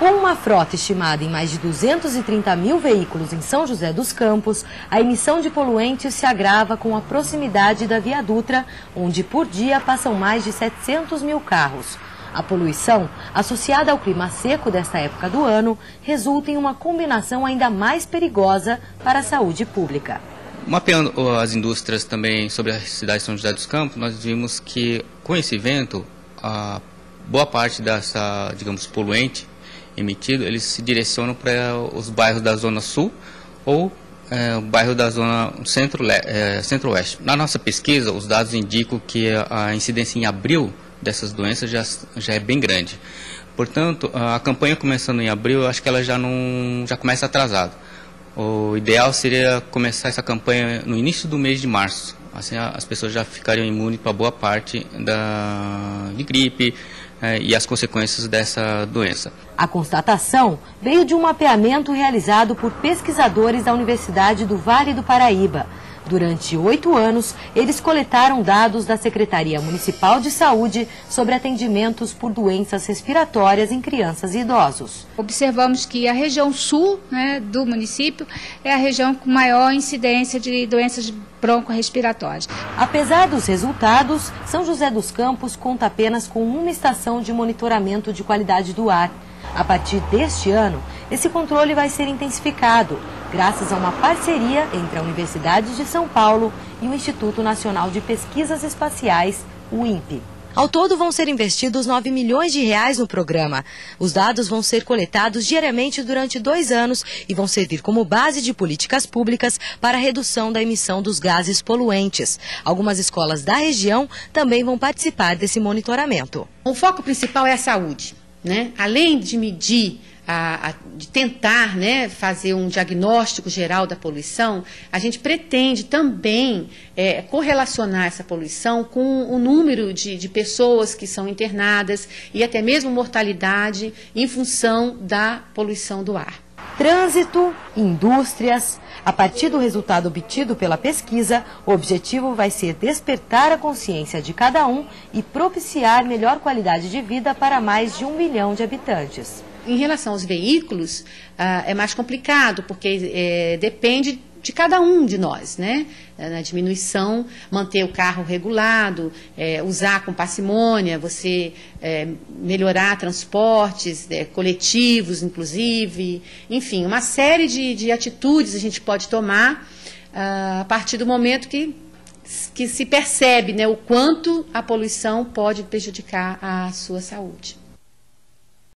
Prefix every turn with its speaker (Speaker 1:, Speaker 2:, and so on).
Speaker 1: Com uma frota estimada em mais de 230 mil veículos em São José dos Campos, a emissão de poluentes se agrava com a proximidade da Via Dutra, onde por dia passam mais de 700 mil carros. A poluição, associada ao clima seco desta época do ano, resulta em uma combinação ainda mais perigosa para a saúde pública.
Speaker 2: Mapeando as indústrias também sobre a cidade de São José dos Campos, nós vimos que com esse evento, a boa parte dessa, digamos, poluente emitido, eles se direcionam para os bairros da Zona Sul ou é, o bairro da Zona é, Centro-Oeste. É, Centro Na nossa pesquisa, os dados indicam que a incidência em abril dessas doenças já, já é bem grande. Portanto, a campanha começando em abril, acho que ela já, não, já começa atrasada. O ideal seria começar essa campanha no início do mês de março. Assim as pessoas já ficariam imunes para boa parte da, de gripe, é, e as consequências dessa doença.
Speaker 1: A constatação veio de um mapeamento realizado por pesquisadores da Universidade do Vale do Paraíba. Durante oito anos, eles coletaram dados da Secretaria Municipal de Saúde sobre atendimentos por doenças respiratórias em crianças e idosos.
Speaker 3: Observamos que a região sul né, do município é a região com maior incidência de doenças broncorrespiratórias.
Speaker 1: Apesar dos resultados, São José dos Campos conta apenas com uma estação de monitoramento de qualidade do ar. A partir deste ano, esse controle vai ser intensificado, graças a uma parceria entre a Universidade de São Paulo e o Instituto Nacional de Pesquisas Espaciais, o INPE. Ao todo vão ser investidos 9 milhões de reais no programa. Os dados vão ser coletados diariamente durante dois anos e vão servir como base de políticas públicas para a redução da emissão dos gases poluentes. Algumas escolas da região também vão participar desse monitoramento.
Speaker 4: O foco principal é a saúde. Né? Além de medir a, a, de tentar né, fazer um diagnóstico geral da poluição, a gente pretende também é, correlacionar essa poluição com o número de, de pessoas que são internadas e até mesmo mortalidade em função da poluição do ar.
Speaker 1: Trânsito, indústrias. A partir do resultado obtido pela pesquisa, o objetivo vai ser despertar a consciência de cada um e propiciar melhor qualidade de vida para mais de um milhão de habitantes.
Speaker 4: Em relação aos veículos, ah, é mais complicado, porque é, depende de cada um de nós, né? Na diminuição, manter o carro regulado, é, usar com parcimônia, você é, melhorar transportes é, coletivos, inclusive, enfim, uma série de, de atitudes a gente pode tomar ah, a partir do momento que, que se percebe né, o quanto a poluição pode prejudicar a sua saúde.